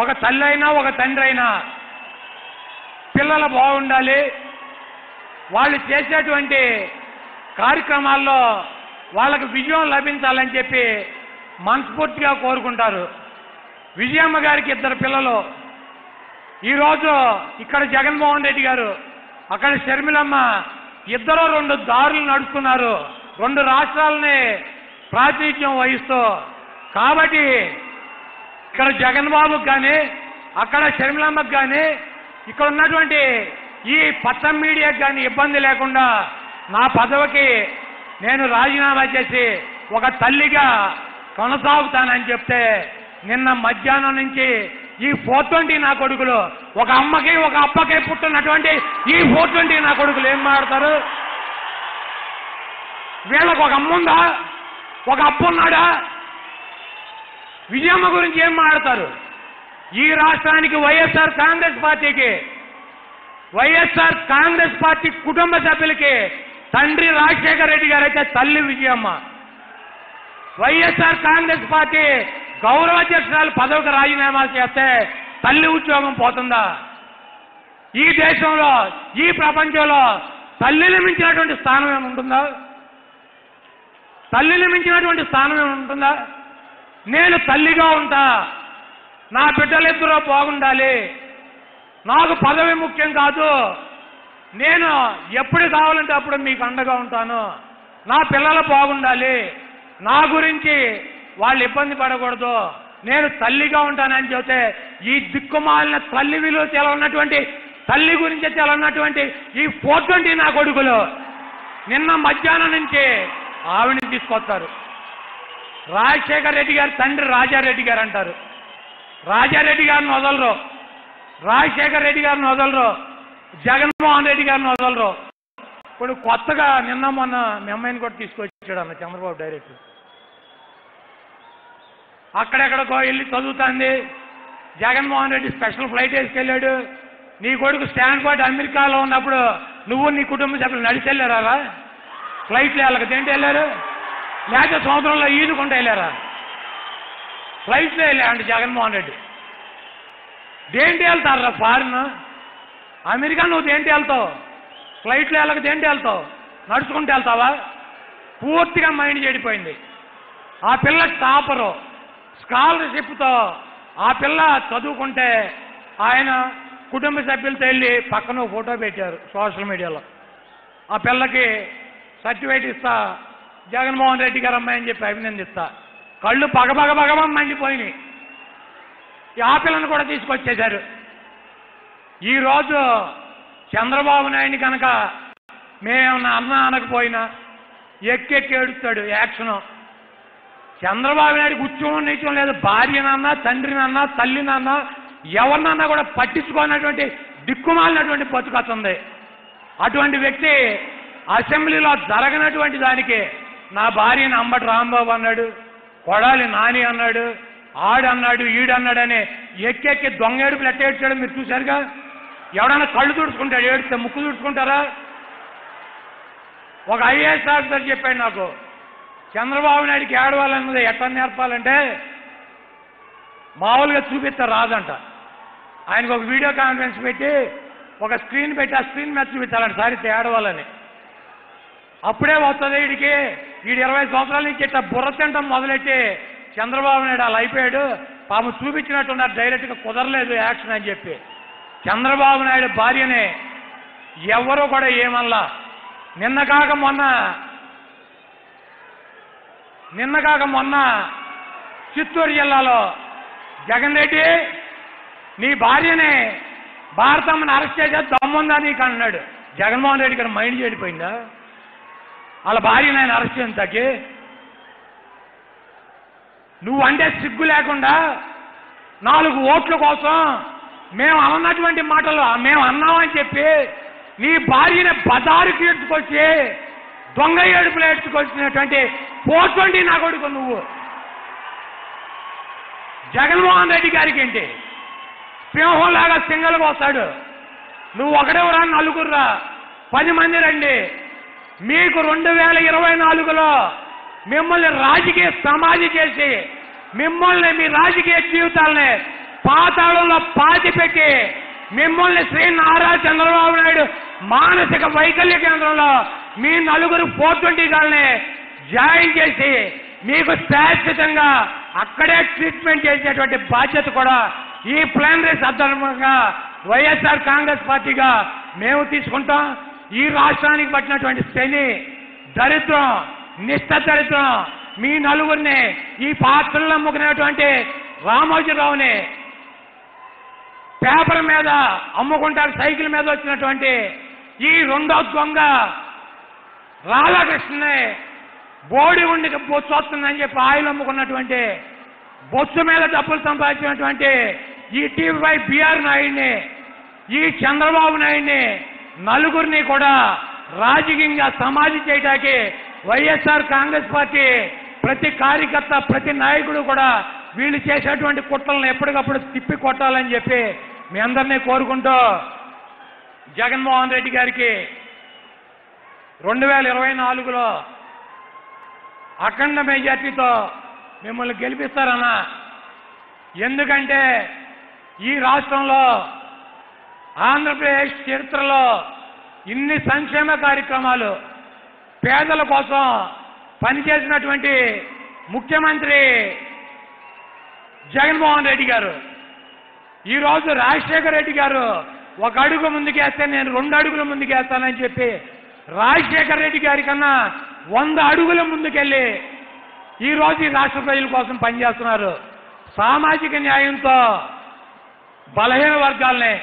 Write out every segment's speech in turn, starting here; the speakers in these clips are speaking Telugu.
ఒక తల్లి అయినా ఒక తండ్రి అయినా పిల్లలు బాగుండాలి. వాళ్ళు చేసేటువంటి కార్యక్రమాల్లో వాళ్ళకు విజయం లభించాలని చెప్పి మనస్ఫూర్తిగా కోరుకుంటారు. విజయమ్మ గారికి ఇద్దరు పిల్లలు. ఈరోజు ఇక్కడ జగన్మోహన్ రెడ్డి గారు అక్కడ షర్మిలమ్మ ఇద్దరు రెండు దారులు నడుస్తున్నారు రెండు రాష్ట్రాలని ప్రాతినిధ్యం వహిస్తూ. కాబట్టి ఇక్కడ జగన్బాబుకి కానీ అక్కడ షర్మిలమ్మకి కానీ ఇక్కడ ఉన్నటువంటి ఈ పచ్చం మీడియాకి కానీ ఇబ్బంది లేకుండా నా పదవికి నేను రాజీనామా చేసి ఒక తల్లిగా కొనసాగుతానని చెప్తే నిన్న మధ్యాహ్నం నుంచి ఈ ఫోర్ ట్వంటీ నా కొడుకులు ఒక అమ్మకి ఒక అప్పకి పుట్టినటువంటి ఈ ఫోర్ ట్వంటీ నా కొడుకులు ఏం మాడతారు వీళ్ళకు ఒక అమ్మ ఉందా ఒక అప్పు ఉన్నాడా? విజయమ్మ గురించి ఏం మాట్లాడతారు? ఈ రాష్ట్రానికి వైఎస్ఆర్ కాంగ్రెస్ పార్టీకి వైఎస్ఆర్ కాంగ్రెస్ పార్టీ కుటుంబ సభ్యులకి తండ్రి రాజశేఖర రెడ్డి గారు అయితే తల్లి విజయమ్మ. వైఎస్ఆర్ కాంగ్రెస్ పార్టీ గౌరవాధ్యక్షురాలు పదవికి రాజీనామా చేస్తే తల్లి ఉద్యోగం పోతుందా? ఈ దేశంలో ఈ ప్రపంచంలో తల్లిని మించినటువంటి స్థానం ఏమి ఉంటుందా తల్లిని మించినటువంటి స్థానం ఏమి ఉంటుందా నేను తల్లిగా ఉంటా. నా బిడ్డలిద్దరూ బాగుండాలి. నాకు పదవి ముఖ్యం కాదు. నేను ఎప్పుడు కావాలంటే అప్పుడు మీకు అండగా ఉంటాను. నా పిల్లలు బాగుండాలి. నా గురించి వాళ్ళు ఇబ్బంది పడకూడదు. నేను తల్లిగా ఉంటానని చెబితే ఈ దిక్కుమాలిన తల్లి విలువ తెలవన్నటువంటి తల్లి గురించి తెలవన్నటువంటి ఈ ఫోర్ ట్వంటీ నా కొడుకులు నిన్న మధ్యాహ్నం నుంచి ఆవిడని తీసుకొస్తారు. రాజశేఖర్ రెడ్డి గారి తండ్రి రాజారెడ్డి గారు అంటారు. రాజారెడ్డి గారిని వదలరు. రాజశేఖర్ రెడ్డి గారిని వదలరు. జగన్మోహన్ రెడ్డి గారిని వదలరు. ఇప్పుడు కొత్తగా నిన్న మొన్న మీ అమ్మాయిని కూడా తీసుకొచ్చాడు అన్న చంద్రబాబు డైరెక్ట్ అక్కడెక్కడికో వెళ్ళి చదువుతుంది. జగన్మోహన్ రెడ్డి స్పెషల్ ఫ్లైట్ వేసుకెళ్ళాడు. నీ కొడుకు స్టాండ్ అమెరికాలో ఉన్నప్పుడు నువ్వు నీ కుటుంబ సభ్యులు నడిచి వెళ్ళారా ఫ్లైట్లో వెళ్ళక దేంటి వెళ్ళారు. లేకపోతే సంవత్సరంలో ఈదుకుంటూ వెళ్ళారా? ఫ్లైట్లో వెళ్ళాడు జగన్మోహన్ రెడ్డి. దేంటి వెళ్తారా ఫారిన్ అమెరికా నువ్వు దేంటి వెళ్తావు? ఫ్లైట్లో వెళ్ళక దేంటి వెళ్తావు? నడుచుకుంటూ వెళ్తావా? పూర్తిగా మైండ్ చెడిపోయింది. ఆ పిల్ల టాపరు. స్కాలర్షిప్తో ఆ పిల్ల చదువుకుంటే ఆయన కుటుంబ సభ్యులతో వెళ్ళి పక్కన ఫోటో పెట్టారు సోషల్ మీడియాలో. ఆ పిల్లకి సర్టిఫికేట్ ఇస్తా జగన్మోహన్ రెడ్డి గారు అమ్మాయి అని చెప్పి అభినందిస్తా. కళ్ళు పగపగ పగమని మండిపోయినాయి. ఈ కూడా తీసుకొచ్చేశారు. ఈరోజు చంద్రబాబు నాయుడిని కనుక మేమన్నా అన్న అనకపోయినా ఎక్కెక్కి ఏడుస్తాడు యాక్షను. చంద్రబాబు నాయుడు ఉద్యమం నీచం లేదు. భార్యనన్నా తండ్రినన్నా తల్లినన్నా ఎవరినన్నా కూడా పట్టించుకోనటువంటి దిక్కుమాలినటువంటి బతుకతుంది అటువంటి వ్యక్తి అసెంబ్లీలో జరగనటువంటి దానికి నా భార్యని అంబటి రాంబాబు అన్నాడు కొడాలి నాని అన్నాడు ఆడన్నాడు ఈడన్నాడనే ఎక్కెక్కి దొంగ ఏడుపులు ఎట్ట ఏడ్చాడు మీరు చూశారుగా? ఎవడన్నా కళ్ళు తుడుచుకుంటాడు ఏడిస్తే ముక్కు తుడుచుకుంటారా? ఒక ఐఏఎస్ ఆఫీసర్ చెప్పాడు నాకు చంద్రబాబు నాయుడికి ఏడవాలన్నది ఎట్లా నేర్పాలంటే మామూలుగా చూపిస్తా రాదంట. ఆయనకు ఒక వీడియో కాన్ఫరెన్స్ పెట్టి ఒక స్క్రీన్ పెట్టి ఆ స్క్రీన్ మీద చూపించాలంట సారి ఏడవాలని. అప్పుడే వస్తుంది వీడికి వీడు ఇరవై సంవత్సరాల నుంచి ఇట్లా బుర్ర తింటం మొదలెట్టి చంద్రబాబు నాయుడు అలా అయిపోయాడు. పాపం చూపించినట్టున్నారు డైరెక్ట్గా కుదరలేదు యాక్షన్ అని చెప్పి. చంద్రబాబు నాయుడు భార్యనే ఎవరు కూడా ఏమల్లా నిన్న కాక మొన్న నిన్న కాక మొన్న చిత్తూరు జిల్లాలో జగన్ రెడ్డి నీ భార్యనే భారతమ్మని అరెస్ట్ చేసే దమ్ముందా నీకు అన్నాడు. జగన్మోహన్ రెడ్డి గారు మైండ్ చెడిపోయిందా వాళ్ళ భార్యను ఆయన అరెస్ట్ చేయంతకి నువ్వు అంటే సిగ్గు లేకుండా నాలుగు ఓట్ల కోసం మేము అన్నటువంటి మాటలు మేము అన్నామని చెప్పి నీ భార్యని బజారుకి ఎత్తుకొచ్చి దొంగ ఏడుపులు ఎత్తుకొచ్చినటువంటి పోటువంటి నా కొడుకు నువ్వు. జగన్మోహన్ రెడ్డి గారికి ఏంటి? సింహంలాగా సింగల్గా వస్తాడు. నువ్వు ఒకడెవరా నలుగురురా పది మంది రండి. మీకు రెండు వేల ఇరవై నాలుగులో మిమ్మల్ని రాజకీయ సమాధి చేసి మిమ్మల్ని మీ రాజకీయ జీవితాలని పాతాళంలో పాతిపెట్టి మిమ్మల్ని శ్రీ నారా చంద్రబాబు నాయుడు మానసిక వైకల్య కేంద్రంలో మీ నలుగురు ఫోర్ ట్వంటీ గాల్ని జాయిన్ చేసి మీకు శాశ్వతంగా అక్కడే ట్రీట్మెంట్ చేసేటువంటి బాధ్యత కూడా ఈ ప్లానరీ సందర్భంగా వైఎస్ఆర్ కాంగ్రెస్ పార్టీగా మేము తీసుకుంటాం. ఈ రాష్ట్రానికి పట్టినటువంటి శని దరిద్రం నిష్ఠ దరిద్రం మీ నలుగురిని ఈ పాత్రలు అమ్ముకునేటువంటి రామోజీరావుని పేపర్ మీద అమ్ముకుంటారు సైకిల్ మీద వచ్చినటువంటి ఈ రెండో దొంగ రాధాకృష్ణని బోడి ఉండి బొచ్చు వస్తుందని చెప్పి ఆయిల్ అమ్ముకున్నటువంటి బొచ్చు మీద డబ్బులు సంపాదించినటువంటి ఈ టీవీపై బిఆర్ నాయుడిని ఈ చంద్రబాబు నాయుడిని నలుగురిని కూడా రాజకీయంగా సమాధి చేయటానికి వైఎస్ఆర్ కాంగ్రెస్ పార్టీ ప్రతి కార్యకర్త ప్రతి నాయకుడు కూడా వీళ్ళు చేసేటువంటి కుట్రలను ఎప్పటికప్పుడు తిప్పి కొట్టాలని చెప్పి మీ అందరినీ కోరుకుంటూ జగన్మోహన్ రెడ్డి గారికి రెండు వేల ఇరవై నాలుగులో అఖండ మెజార్టీతో మిమ్మల్ని గెలిపిస్తారన్నా. ఎందుకంటే ఈ రాష్ట్రంలో ఆంధ్రప్రదేశ్ చరిత్రలో ఇన్ని సంక్షేమ కార్యక్రమాలు పేదల కోసం పనిచేసినటువంటి ముఖ్యమంత్రి జగన్మోహన్ రెడ్డి గారు. ఈరోజు రాజశేఖర రెడ్డి గారు ఒక అడుగు ముందుకేస్తే నేను రెండు అడుగుల ముందుకేస్తానని చెప్పి రాజశేఖర రెడ్డి గారి కన్నా వంద అడుగుల ముందుకెళ్ళి ఈ రోజు ఈ రాష్ట్ర ప్రజల కోసం పనిచేస్తున్నారు. సామాజిక న్యాయంతో బలహీన వర్గాల్ని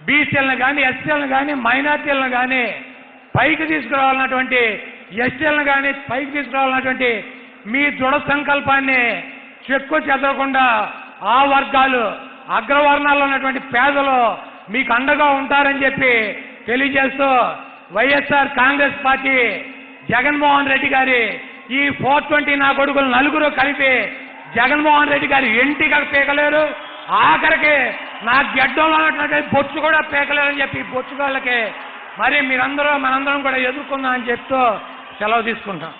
బీసీలను కానీ ఎస్సీలను కానీ మైనార్టీలను కానీ పైకి తీసుకురావాలన్నటువంటి ఎస్టీలను కానీ పైకి తీసుకురావాలన్నటువంటి మీ దృఢ సంకల్పాన్ని చెక్కు చెదరకుండా ఆ వర్గాలు అగ్రవర్ణాల్లో ఉన్నటువంటి పేదలు మీకు అండగా ఉంటారని చెప్పి తెలియజేస్తూ వైఎస్ఆర్ కాంగ్రెస్ పార్టీ జగన్మోహన్ రెడ్డి గారి ఈ ఫోర్ ట్వంటీ నా కొడుకులు నలుగురు కలిపి జగన్మోహన్ రెడ్డి గారి ఇంటికి పీకలేరు? ఆఖరికి నా గడ్డంలో ఉన్నటువంటి బొచ్చు కూడా పేకలేదని చెప్పి ఈ బొచ్చుగాళ్ళకి. మరి మీరందరూ మనందరం కూడా ఎదుర్కొందాం అని చెప్తూ సెలవు తీసుకుంటాం.